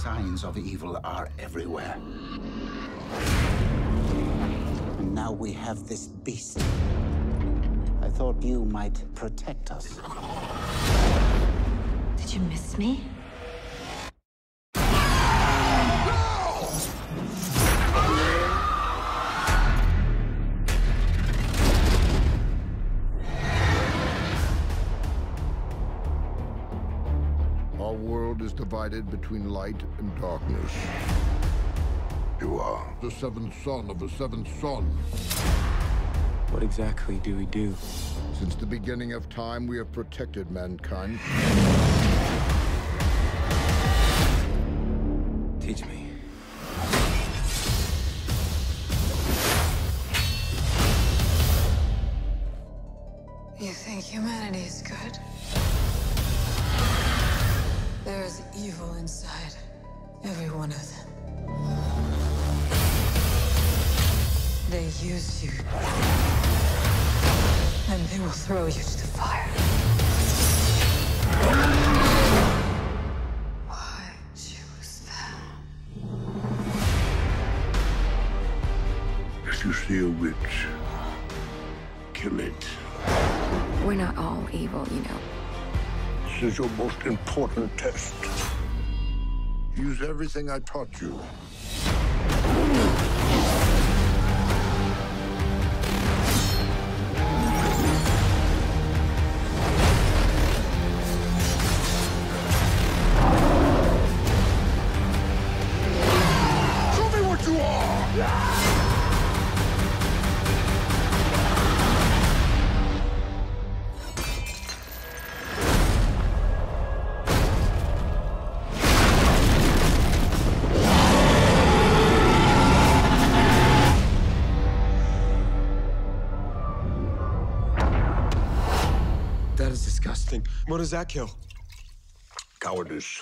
signs of evil are everywhere. And now we have this beast. I thought you might protect us. Did you miss me? Our world is divided between light and darkness. You are the seventh son of the seventh son. What exactly do we do? Since the beginning of time, we have protected mankind. Teach me. You think humanity is good? Inside every one of them. They use you. And they will throw you to the fire. Why choose them? If you see a witch, kill it. We're not all evil, you know. This is your most important test. Use everything I taught you. That is disgusting. What does that kill? Cowardice.